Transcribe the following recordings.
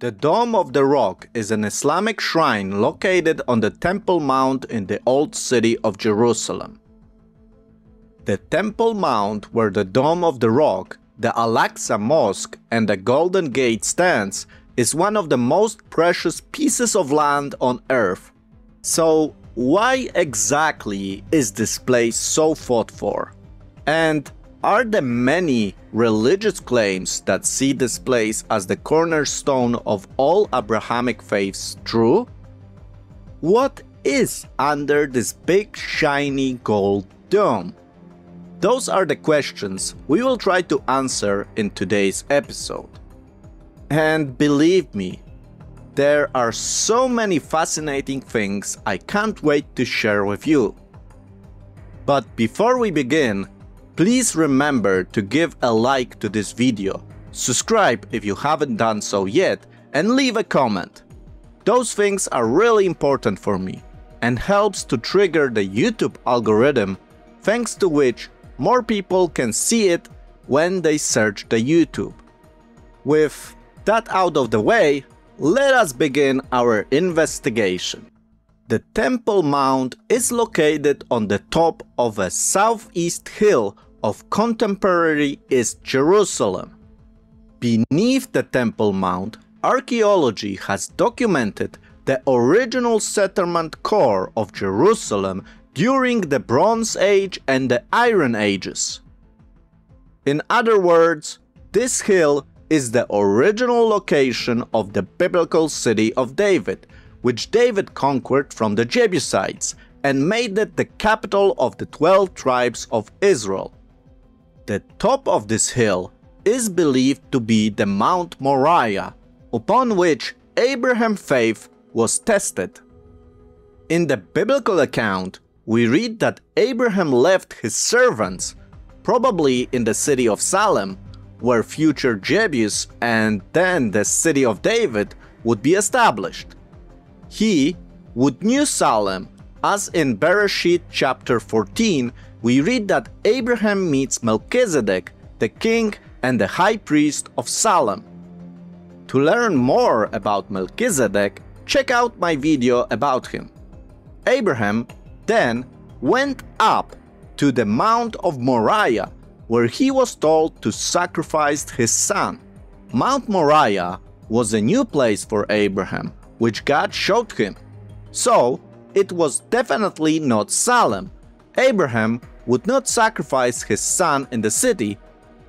The Dome of the Rock is an Islamic shrine located on the Temple Mount in the Old City of Jerusalem. The Temple Mount where the Dome of the Rock, the Al-Aqsa Mosque and the Golden Gate stands is one of the most precious pieces of land on earth. So why exactly is this place so fought for? And are the many religious claims that see this place as the cornerstone of all Abrahamic faiths true? What is under this big shiny gold dome? Those are the questions we will try to answer in today's episode. And believe me, there are so many fascinating things I can't wait to share with you. But before we begin, please remember to give a like to this video, subscribe if you haven't done so yet, and leave a comment. Those things are really important for me and helps to trigger the YouTube algorithm thanks to which more people can see it when they search the YouTube. With that out of the way, let us begin our investigation. The Temple Mount is located on the top of a southeast hill of contemporary East Jerusalem. Beneath the Temple Mount, archaeology has documented the original settlement core of Jerusalem during the Bronze Age and the Iron Ages. In other words, this hill is the original location of the biblical city of David, which David conquered from the Jebusites and made it the capital of the 12 tribes of Israel. The top of this hill is believed to be the Mount Moriah, upon which Abraham's faith was tested. In the biblical account, we read that Abraham left his servants, probably in the city of Salem, where future Jebus and then the city of David would be established. He would New Salem, as in Bereshit chapter 14, we read that Abraham meets Melchizedek, the king and the high priest of Salem. To learn more about Melchizedek, check out my video about him. Abraham then went up to the Mount of Moriah where he was told to sacrifice his son. Mount Moriah was a new place for Abraham, which God showed him. So, it was definitely not Salem. Abraham would not sacrifice his son in the city,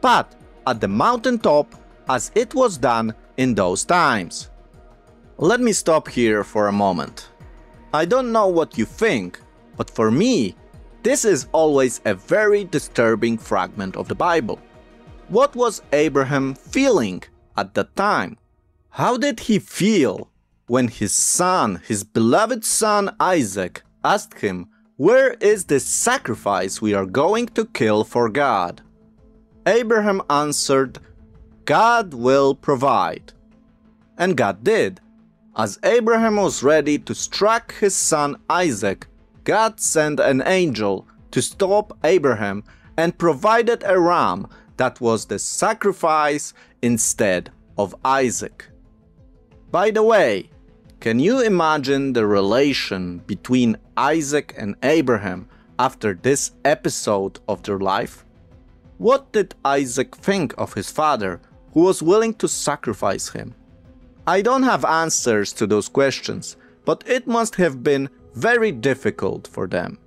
but at the mountaintop as it was done in those times. Let me stop here for a moment. I don't know what you think, but for me, this is always a very disturbing fragment of the Bible. What was Abraham feeling at that time? How did he feel when his son, his beloved son Isaac, asked him, Where is the sacrifice we are going to kill for God? Abraham answered, God will provide. And God did. As Abraham was ready to strike his son Isaac, God sent an angel to stop Abraham and provided a ram that was the sacrifice instead of Isaac. By the way, can you imagine the relation between Isaac and Abraham after this episode of their life? What did Isaac think of his father who was willing to sacrifice him? I don't have answers to those questions, but it must have been very difficult for them.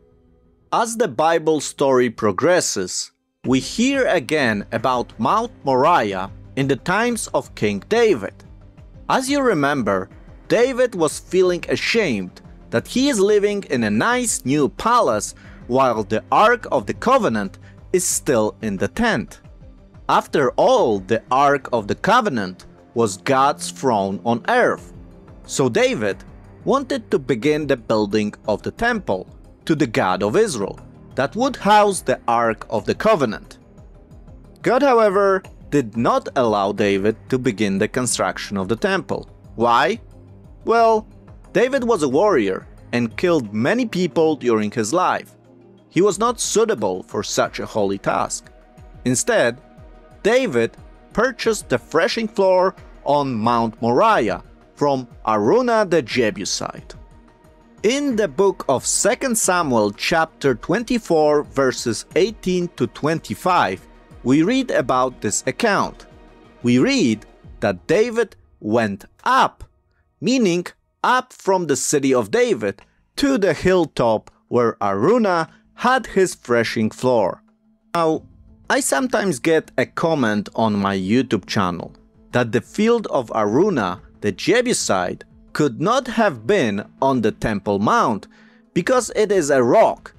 As the Bible story progresses, we hear again about Mount Moriah in the times of King David. As you remember, David was feeling ashamed that he is living in a nice new palace while the Ark of the Covenant is still in the tent. After all, the Ark of the Covenant was God's throne on earth. So David wanted to begin the building of the temple to the God of Israel that would house the Ark of the Covenant. God, however, did not allow David to begin the construction of the temple. Why? Well, David was a warrior and killed many people during his life. He was not suitable for such a holy task. Instead, David purchased the threshing floor on Mount Moriah from Araunah the Jebusite. In the book of 2 Samuel, chapter 24, verses 18 to 25, we read about this account. We read that David went up, meaning up from the city of David to the hilltop where Aruna had his threshing floor. Now, I sometimes get a comment on my YouTube channel that the field of Aruna, the Jebusite, could not have been on the Temple Mount because it is a rock.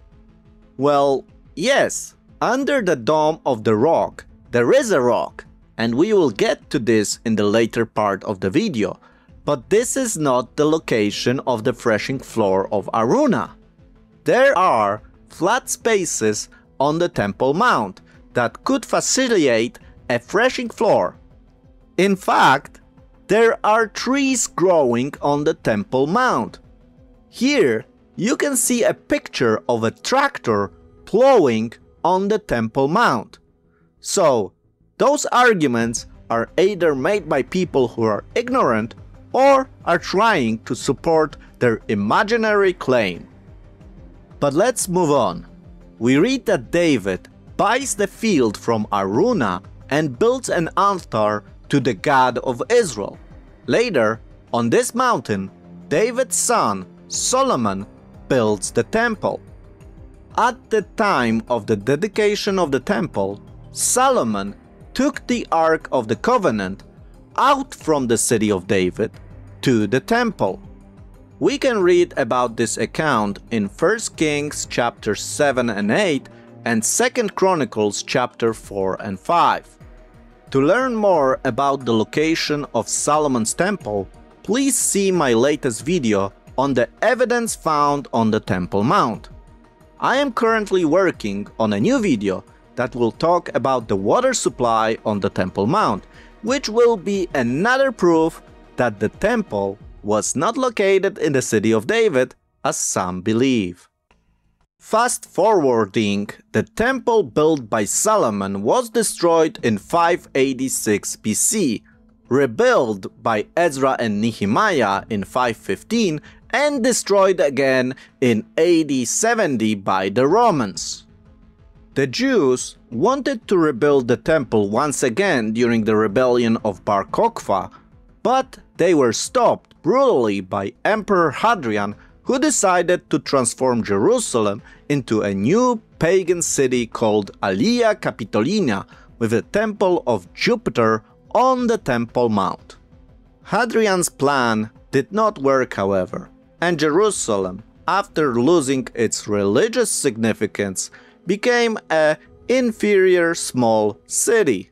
Well, yes, under the dome of the rock there is a rock, and we will get to this in the later part of the video, but this is not the location of the threshing floor of Aruna. There are flat spaces on the Temple Mount that could facilitate a threshing floor. In fact, there are trees growing on the Temple Mount. Here, you can see a picture of a tractor plowing on the Temple Mount. So, those arguments are either made by people who are ignorant or are trying to support their imaginary claim. But let's move on. We read that David buys the field from Aruna and builds an altar to the God of Israel. Later, on this mountain, David's son Solomon builds the temple. At the time of the dedication of the temple, Solomon took the Ark of the Covenant out from the city of David to the temple. We can read about this account in 1 Kings chapter 7 and 8 and 2 Chronicles chapter 4 and 5. To learn more about the location of Solomon's temple, please see my latest video on the evidence found on the Temple Mount. I am currently working on a new video that will talk about the water supply on the Temple Mount, which will be another proof that the temple was not located in the city of David, as some believe. Fast forwarding, the temple built by Solomon was destroyed in 586 BC, rebuilt by Ezra and Nehemiah in 515 and destroyed again in AD 70 by the Romans. The Jews wanted to rebuild the temple once again during the rebellion of Bar Kokhba, but they were stopped brutally by Emperor Hadrian who decided to transform Jerusalem into a new pagan city called Aelia Capitolina with a temple of Jupiter on the Temple Mount. Hadrian's plan did not work however, and Jerusalem, after losing its religious significance, became a inferior small city.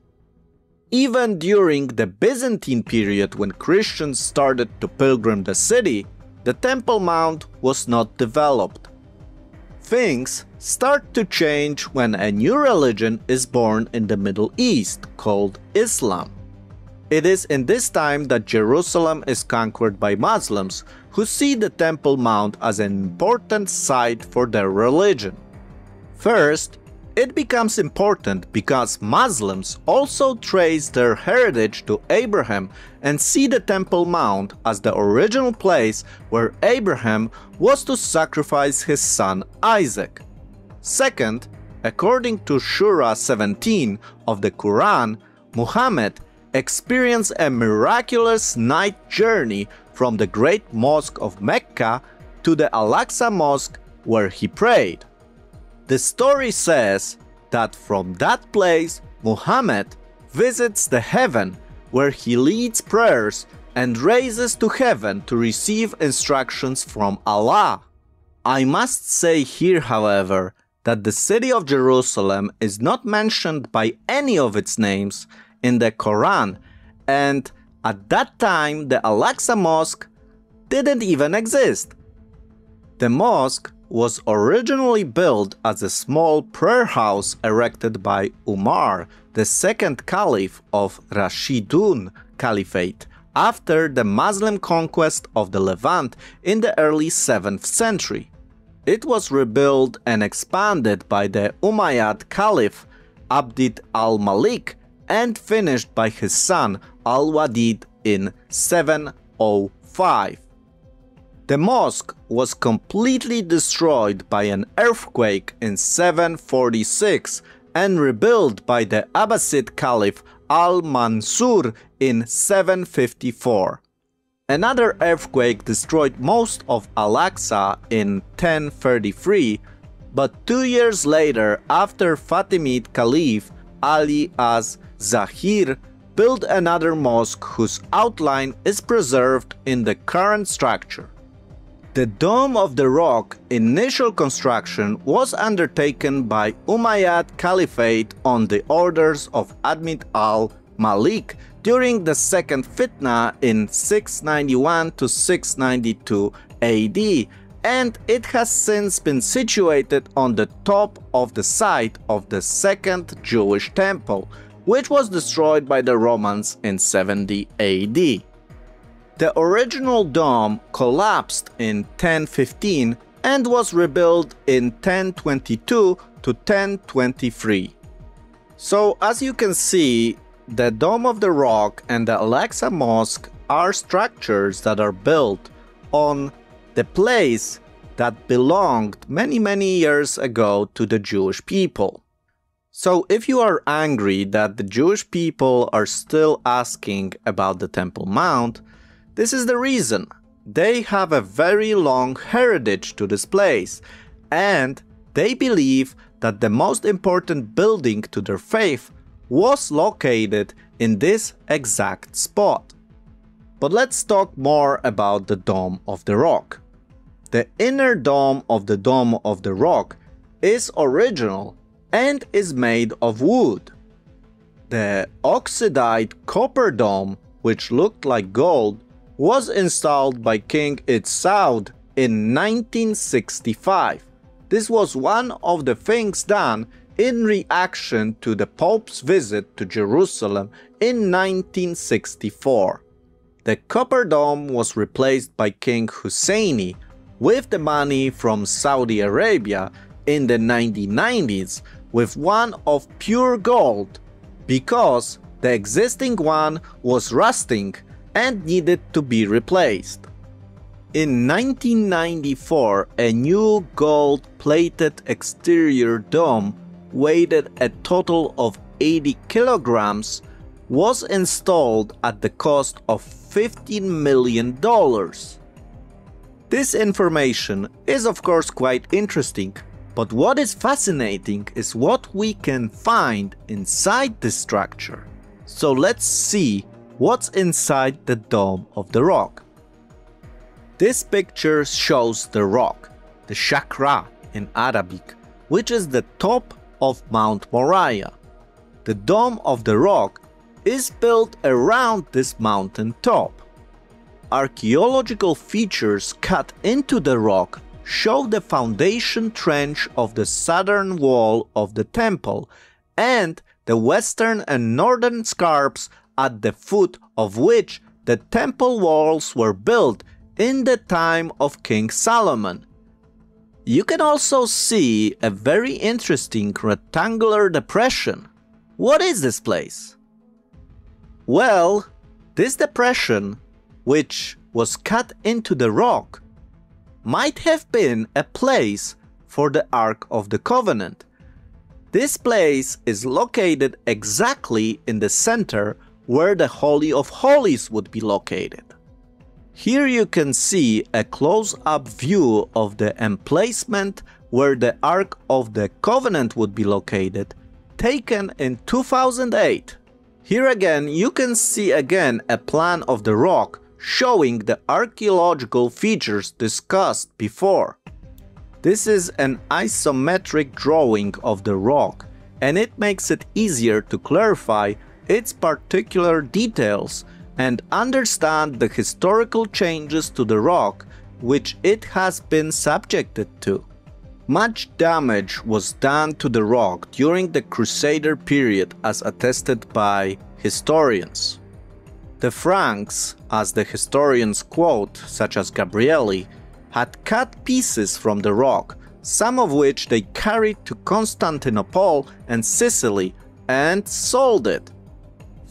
Even during the Byzantine period when Christians started to pilgrim the city, the Temple Mount was not developed. Things start to change when a new religion is born in the Middle East called Islam. It is in this time that Jerusalem is conquered by Muslims who see the Temple Mount as an important site for their religion. First, it becomes important because Muslims also trace their heritage to Abraham and see the Temple Mount as the original place where Abraham was to sacrifice his son Isaac. Second, according to Surah 17 of the Quran, Muhammad experienced a miraculous night journey from the Great Mosque of Mecca to the Al-Aqsa Mosque where he prayed. The story says that from that place Muhammad visits the heaven where he leads prayers and raises to heaven to receive instructions from Allah. I must say here, however, that the city of Jerusalem is not mentioned by any of its names in the Quran, and at that time the Al-Aqsa Mosque didn't even exist. The mosque was originally built as a small prayer house erected by Umar, the second caliph of Rashidun Caliphate, after the Muslim conquest of the Levant in the early 7th century. It was rebuilt and expanded by the Umayyad Caliph Abd al-Malik and finished by his son Al-Walid in 705. The mosque was completely destroyed by an earthquake in 746 and rebuilt by the Abbasid Caliph Al-Mansur in 754. Another earthquake destroyed most of Al-Aqsa in 1033, but two years later, after Fatimid Caliph Ali az-Zahir built another mosque whose outline is preserved in the current structure. The Dome of the Rock initial construction was undertaken by Umayyad Caliphate on the orders of Abd al-Malik during the second fitna in 691 to 692 AD and it has since been situated on the top of the site of the second Jewish temple, which was destroyed by the Romans in 70 AD. The original dome collapsed in 1015 and was rebuilt in 1022 to 1023. So as you can see, the Dome of the Rock and the Al-Aqsa Mosque are structures that are built on the place that belonged many many years ago to the Jewish people. So if you are angry that the Jewish people are still asking about the Temple Mount, this is the reason. They have a very long heritage to this place, and they believe that the most important building to their faith was located in this exact spot. But let's talk more about the Dome of the Rock. The inner dome of the Dome of the Rock is original and is made of wood. The oxidized copper dome, which looked like gold, was installed by King Itzaud in 1965. This was one of the things done in reaction to the Pope's visit to Jerusalem in 1964. The copper dome was replaced by King Husseini with the money from Saudi Arabia in the 1990s with one of pure gold because the existing one was rusting and needed to be replaced. In 1994, a new gold-plated exterior dome weighed a total of 80 kilograms was installed at the cost of $15 million. This information is of course quite interesting, but what is fascinating is what we can find inside the structure. So let's see what's inside the Dome of the Rock. This picture shows the rock, the Shakra in Arabic, which is the top of Mount Moriah. The Dome of the Rock is built around this mountain top. Archaeological features cut into the rock show the foundation trench of the southern wall of the temple and the western and northern scarps at the foot of which the temple walls were built in the time of King Solomon. You can also see a very interesting rectangular depression. What is this place? Well, this depression, which was cut into the rock, might have been a place for the Ark of the Covenant. This place is located exactly in the center where the Holy of Holies would be located. Here you can see a close-up view of the emplacement where the Ark of the Covenant would be located, taken in 2008. Here again you can see again a plan of the rock showing the archaeological features discussed before. This is an isometric drawing of the rock and it makes it easier to clarify its particular details and understand the historical changes to the rock which it has been subjected to. Much damage was done to the rock during the Crusader period as attested by historians. The Franks, as the historians quote, such as Gabrieli, had cut pieces from the rock, some of which they carried to Constantinople and Sicily and sold it.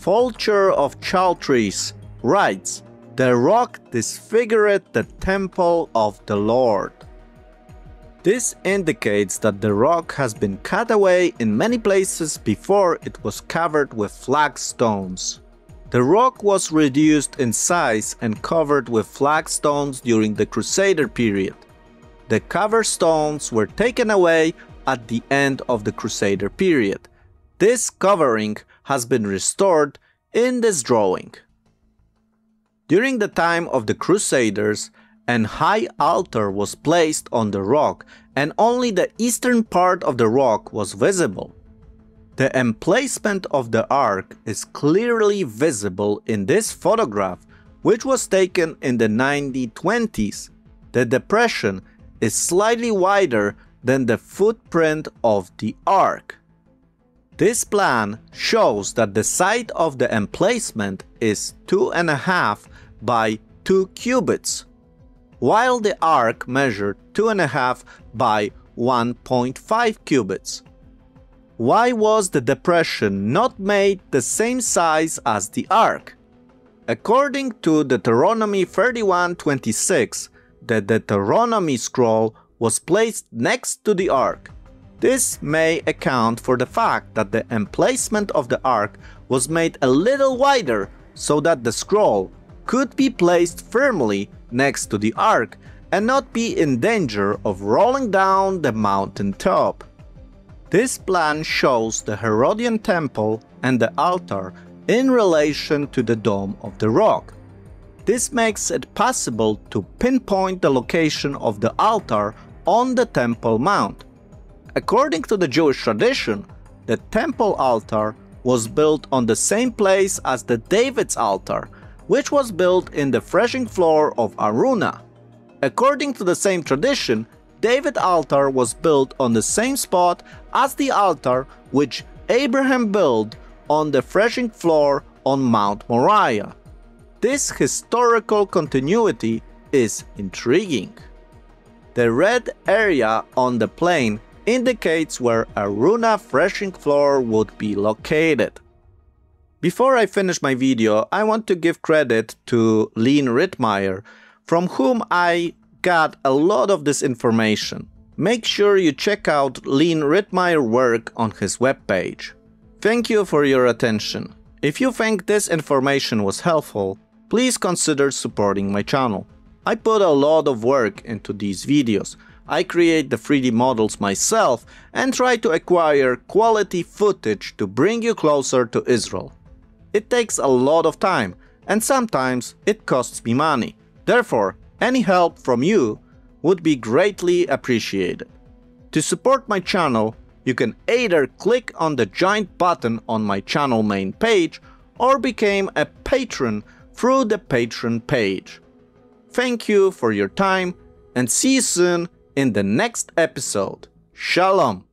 Fulcher of Chartres writes, The rock disfigured the temple of the Lord. This indicates that the rock has been cut away in many places before it was covered with flagstones. The rock was reduced in size and covered with flagstones during the Crusader period. The cover stones were taken away at the end of the Crusader period. This covering has been restored in this drawing. During the time of the Crusaders, an high altar was placed on the rock and only the eastern part of the rock was visible. The emplacement of the ark is clearly visible in this photograph, which was taken in the 1920s. The depression is slightly wider than the footprint of the ark. This plan shows that the site of the emplacement is 2.5 by 2 cubits, while the ark measured 2.5 by 1.5 cubits. Why was the depression not made the same size as the ark? According to Deuteronomy 31:26, the Deuteronomy scroll was placed next to the ark. This may account for the fact that the emplacement of the ark was made a little wider so that the scroll could be placed firmly next to the ark and not be in danger of rolling down the mountain top. This plan shows the Herodian temple and the altar in relation to the Dome of the Rock. This makes it possible to pinpoint the location of the altar on the Temple Mount. According to the Jewish tradition, the temple altar was built on the same place as the David's altar, which was built in the threshing floor of Aruna. According to the same tradition, David altar was built on the same spot as the altar which Abraham built on the threshing floor on Mount Moriah. This historical continuity is intriguing. The red area on the plain indicates where Araunah threshing floor would be located. Before I finish my video, I want to give credit to Leen Ritmeyer from whom I got a lot of this information. Make sure you check out Leen Ritmeyer work on his webpage. Thank you for your attention. If you think this information was helpful, please consider supporting my channel. I put a lot of work into these videos. I create the 3D models myself and try to acquire quality footage to bring you closer to Israel. It takes a lot of time and sometimes it costs me money. Therefore, any help from you would be greatly appreciated. To support my channel, you can either click on the giant button on my channel main page or become a patron through the Patreon page. Thank you for your time and see you soon in the next episode. Shalom!